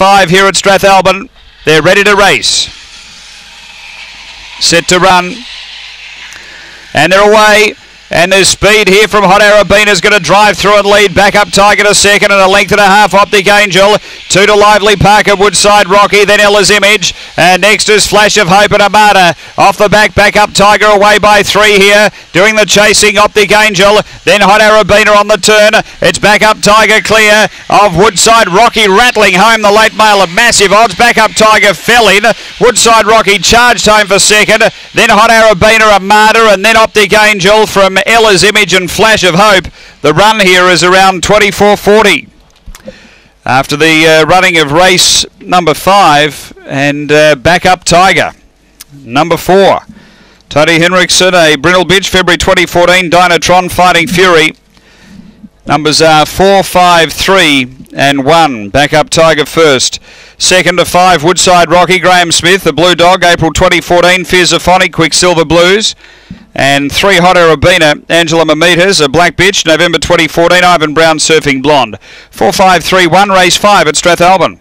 five here at Strathalbyn. They're ready to race. Set to run. And they're away. And there's speed here from Hot Arabina is going to drive through and lead. Back up Tiger to second and a length and a half. Optic Angel. Two to Lively Parker. Woodside Rocky. Then Ella's Image. And next is Flash of Hope and Amada. Off the back. Back up Tiger away by three here. Doing the chasing. Optic Angel. Then Hot Arabina on the turn. It's back up Tiger clear of Woodside Rocky rattling home the late mail of massive odds. Back up Tiger fell in. Woodside Rocky charged home for second. Then Hot Arabina Amada and then Optic Angel from Ella's Image and Flash of Hope. The run here is around 24.40. After the uh, running of race number five and uh, back up Tiger. Number four, Tony Henriksen, a Brindle Bitch, February 2014, Dynatron Fighting Fury. Numbers are four, five, three, and one. Back up Tiger first. Second to five, Woodside Rocky, Graham Smith, the Blue Dog, April 2014, Fearsophonic, Quicksilver Blues. And three Hot Arabina, Angela Mamitas, a Black Bitch, November 2014, Ivan Brown Surfing Blonde. 4531, race five at Strathalbyn.